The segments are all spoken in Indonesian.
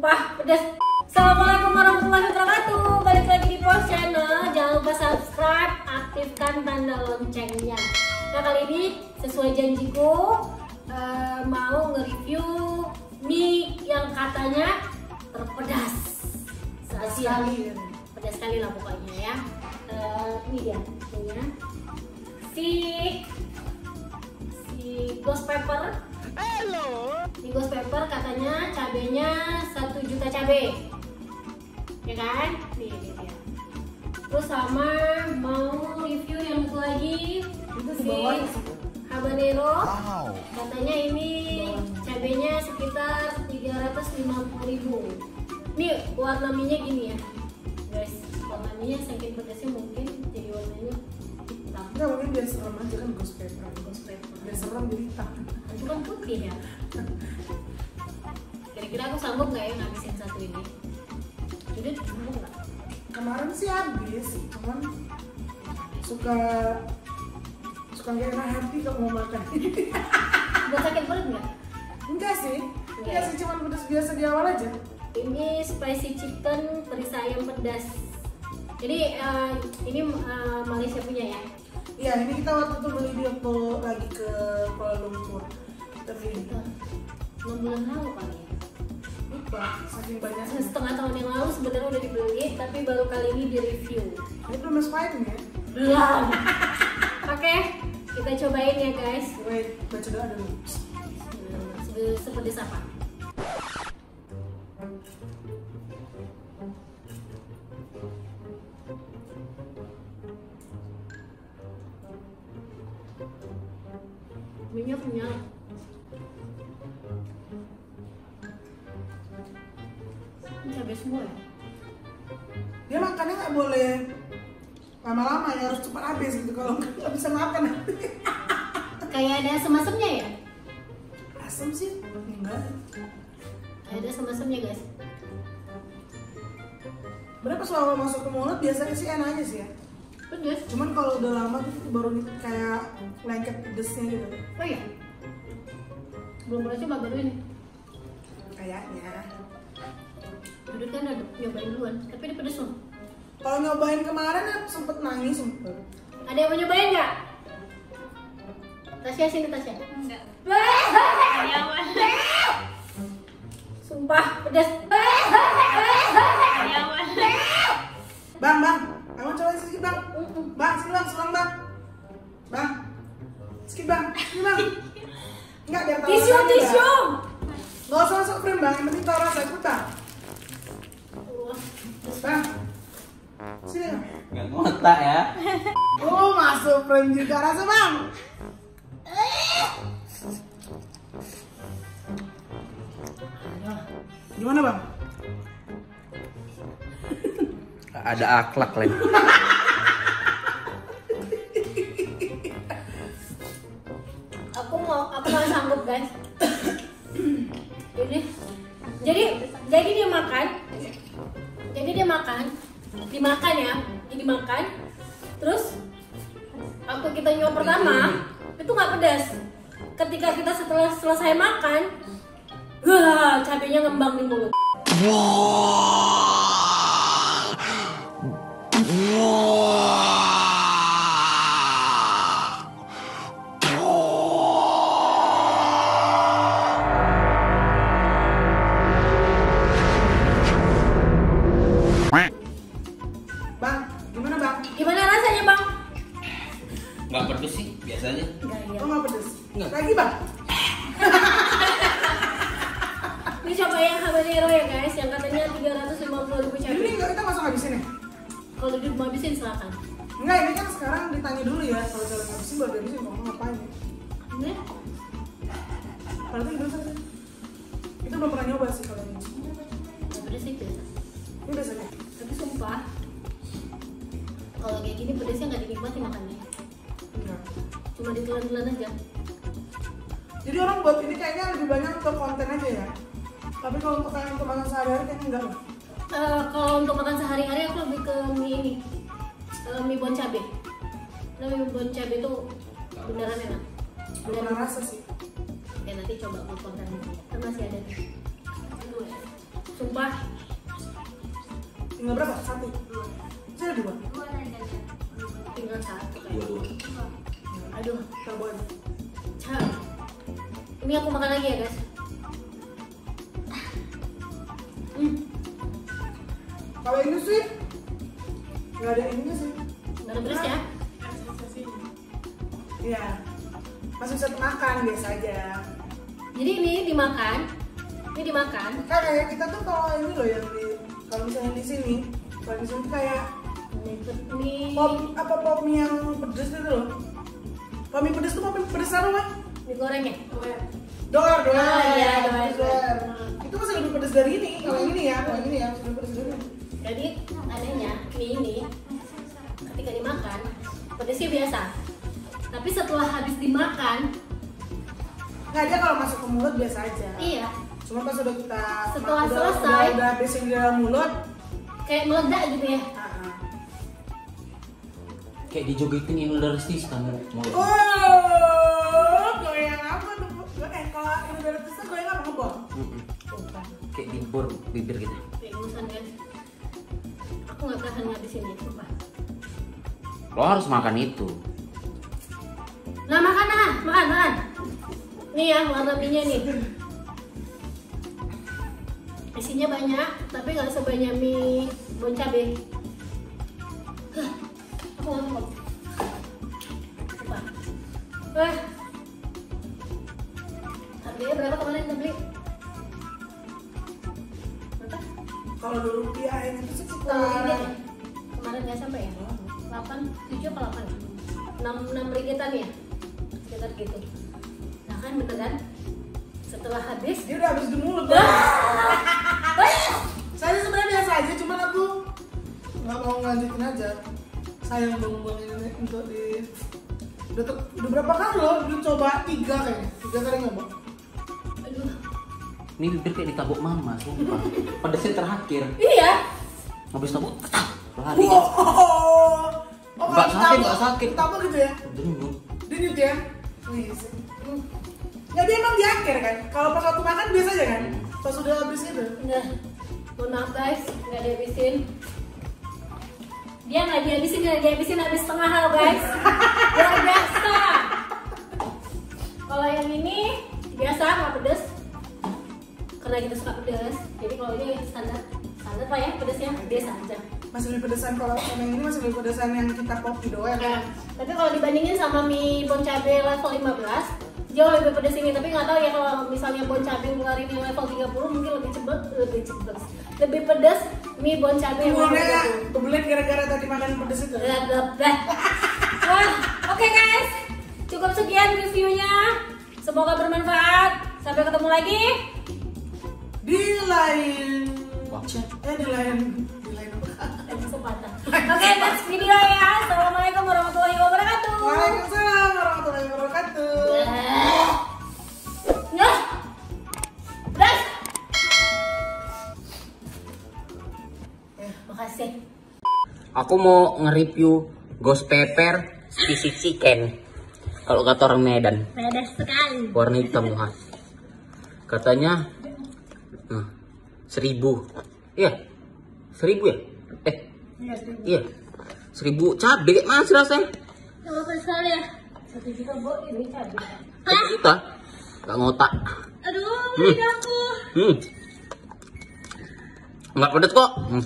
Sumpah pedas. Assalamualaikum warahmatullahi wabarakatuh. Balik lagi di Post Channel. Jangan lupa subscribe, aktifkan tanda loncengnya. Nah kali ini sesuai janjiku eh, mau nge-review mie yang katanya terpedas. Se-Asia. Pedas sekali lah pokoknya ya. Eh, ini dia. Si si ghost pepper di ghost pepper katanya cabenya 1 juta cabe. Ya kan? Nih ini dia terus sama mau review yang satu lagi. Itu si habanero. Wow. katanya ini cabenya sekitar 350 ribu. Nih warna minyak gini ya. Guys warna minyak saking pedasnya mungkin Enggak mungkin biar serem aja kan ghost pepper. ghost pepper Biar serem jadi hitam. itu kan putih ya kira-kira aku sanggup nggak ya ngabisin satu ini Judit sanggup nggak Kemarin sih habis, cuman suka suka nggak enak hati kalau mau makan. buat sakit perut nggak Enggak sih, Enggak enggak ya? sih cuma pedas biasa di awal aja. ini spicy chicken perisa ayam pedas jadi eh, ini eh, Malaysia punya ya Iya, ini kita waktu itu beli di waktu lagi ke Kuala Lumpur. Kita enam bulan lalu kali ya lupa, saking banyaknya. setengah tahun yang lalu sebenarnya udah dibeli tapi baru kali ini di review Ini belum expired ya? belum oke kita cobain ya guys Wait, baca doa dulu. Se- sepedes apa minyak minyak ini cabai semua ya? Dia makannya nggak boleh lama-lama ya harus cepat habis gitu. Kalau nggak bisa makan. Kayak ada asem-asemnya ya? Asam sih enggak. Kayak ada asem-asemnya guys. Berapa selama masuk ke mulut? Biasanya sih enak aja sih ya pedes cuman kalau udah lama tuh baru nih kayak lengket pedesnya gitu oh iya belum pernah coba baru ini kayaknya Duduk kan udah nyobain duluan, tapi ini pedes loh. kalau nyobain kemarin ya sempet nangis sempet Ada yang mau nyobain nggak? Tasya sini Tasya. Enggak. Sumpah pedas. Enggak biar tahu Tisu tisu. Nggak usah masuk frame bang yang penting tahu rasa ikut bang sini bang Nggak ngotak ya. Oh, masuk frame juga rasa bang. Gimana bang? Ada akhlak lain. mau, aku mau sanggup guys. Ini. Jadi, jadi dia makan. Jadi dia makan, dimakan ya, jadi makan. Terus waktu kita nyoba pertama itu nggak pedas. Ketika kita setelah selesai makan, wah cabenya ngembang di mulut. Bang, gimana bang? Gimana rasanya bang? Nggak pedes sih biasanya. Enggak ya. Oh nggak pedes? Nggak. Lagi bang? Ini coba yang habanero ya guys, yang katanya 350 ribu Ini cabai. nggak kita masuk habisin ya? Kalau di mau habisin silakan. Enggak, ini kan sekarang ditanya dulu ya. Kalau jalan habisin baru habisin, kamu ngapain? Ini Kalau itu gimana sih? Itu belum pernah nyoba sih kalau ini. nggak pedas sih biasa. Ini biasanya. Tapi sumpah, kalau kayak gini pedasnya nggak dinikmati makannya. Enggak. Cuma ditelan-telan aja. Jadi orang buat ini kayaknya lebih banyak untuk konten aja ya. Tapi kalau untuk kayak untuk makan sehari-hari kayaknya enggak. Eh, kalau untuk makan sehari-hari aku lebih ke mie ini, Eh, mie bon cabe. Nah, mie bon cabe itu beneran enak. Pernah rasa sih. Oke nanti coba buat konten kan masih ada nih. Ya. sumpah Tinggal berapa? Satu. Saya dua. Tinggal satu Dua-dua. aduh Tabon. Cak. ini aku makan lagi ya guys hmm, Kalau ini sih nggak ada ininya sih. nggak ada beres ya Iya. Masih bisa makan biasa aja. jadi ini dimakan ini dimakan Kan kayak kita tuh kalau ini loh yang di kalau misalnya di sini, kalau di sini tuh kayak ini pom apa pom yang pedes itu loh. Pom mie pedes tuh pom mie pedes apa? Mak? digoreng ya Doer, doer. Oh, iya, doer, doer. doer. Itu masih lebih pedes dari ini. Kalau ini ya, kalau ini ya, lebih pedes dari ini. jadi adanya mie ini ketika dimakan pedesnya biasa tapi setelah habis dimakan Nggak aja kalau masuk ke mulut biasa aja. iya Cuma pas udah kita Setelah udah, selesai. udah, udah habis di dalam mulut, kayak meledak gitu ya ah, ah. Kayak dijogetin yang udah restis kan mulut. Oh, goyang apa tuh? Eh, kalau ini dari atas tuh goyang apa. Sumpah. Kayak dibor bibir gitu. Kayak urusan guys aku nggak tahan ngabisin ini sumpah Lo harus makan itu. nah makan nah makan makan nih ya warna mie nya nih isinya banyak tapi nggak sebanyak mie bon cabe Hah, harganya berapa kemarin beli berapa Kalau sekitar kemarin sampai ya? 8, 7 apa 8? 6, 6 ringitan ya? Gitu Nah kan beneran Setelah habis dia udah habis di mulut. Saya sebenarnya biasa aja, cuma aku nggak mau ngelanjutin aja. Sayang dong bang ini untuk di udah, ter- udah berapa kali loh udah coba tiga kayaknya tiga kali nyoba Aduh Ini bibir kayak ditabuk mama, sumpah. Pedesnya terakhir. Iya Habis tabuk, ketak. Lari. wow oh, Nggak kalau sakit, nggak sakit. ditabok gitu ya Denyut. Denyut ya? Wih. Hmm. Ya dia emang di akhir kan? Kalau pas waktu makan biasa aja kan? Pas udah habis itu Nah Mohon maaf guys Nggak dihabisin Dia nggak dihabisin Nggak dihabisin habis setengah hal guys. Luar biasa Kalau yang ini Biasa nggak pedes. Karena kita suka pedes. Jadi kalau ini standar. Standar lah ya pedesnya. Biasa aja. Masih lebih pedesan kalau yang ini masih lebih pedesan yang kita kopi doang Nah, tapi kalau dibandingin sama mie bon cabe level 15 jauh lebih pedes ini tapi nggak tahu ya kalau misalnya bon cabe ngeluarin yang level 30 mungkin lebih cepet lebih cepet lebih pedes mie bon cabe yang level Kebelet 30 kebelet gara-gara tadi makan pedes itu. Wah, oke guys. Cukup sekian reviewnya. Semoga bermanfaat. Sampai ketemu lagi. Di lain. Eh di lain Di lain kesempatan. Oke next video ya. Assalamualaikum warahmatullahi wabarakatuh. Waalaikumsalam warahmatullahi wabarakatuh das. Makasih. Aku mau nge-review ghost pepper spicy chicken. Kalau kata orang Medan, Pedas sekali. warna hitam khas. Katanya nah, seribu. Iya, seribu ya? Eh, iya, seribu cabai kayak mas rasanya. Kalau kesal ya. Satu juta bu ini cabai. Satu juta, gak ngotak. Aduh, beli aku. Hmm, nggak pedes kok. Hmm,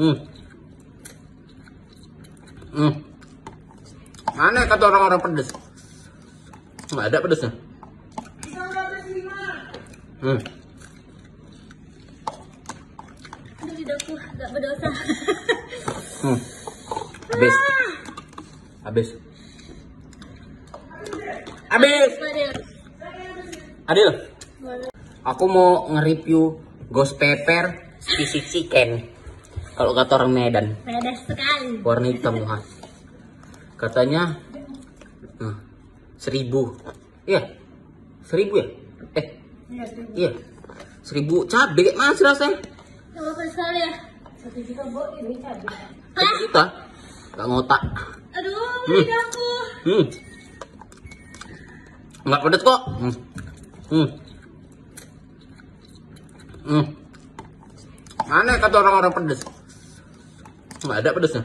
hmm, hmm. Mana kata orang-orang pedes? Nggak ada pedesnya. Hmm. Aduh, lidahku gak berdosa. Hmm. Habis. Habis. Habis. Adil. Adil. Aku mau nge-review ghost pepper spicy chicken. Kalau kata orang Medan, Pedas sekali. warna hitam khas. Katanya nah, seribu. Iya. Seribu ya? Eh, iya. Seribu cabai kayak mas rasanya. Kalau kesal ya. Satu juta bu ini cabai. Satu juta. Gak ngotak. Aduh, Hmm. lidahku. Hmm. Nggak pedes kok. Hmm. Hmm. Hmm. Mana kata orang-orang pedes? Nggak ada pedesnya.